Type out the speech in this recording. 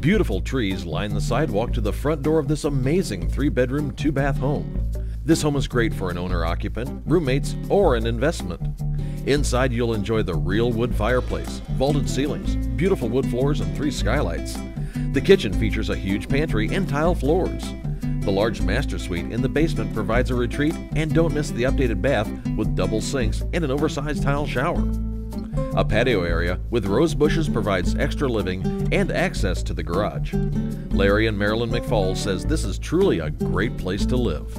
Beautiful trees line the sidewalk to the front door of this amazing three bedroom, two bath home. This home is great for an owner occupant, roommates, or an investment. Inside, you'll enjoy the real wood fireplace, vaulted ceilings, beautiful wood floors, and three skylights. The kitchen features a huge pantry and tile floors. The large master suite in the basement provides a retreat, and don't miss the updated bath with double sinks and an oversized tile shower. A patio area with rose bushes provides extra living and access to the garage. Larry and Marilyn McFall says this is truly a great place to live.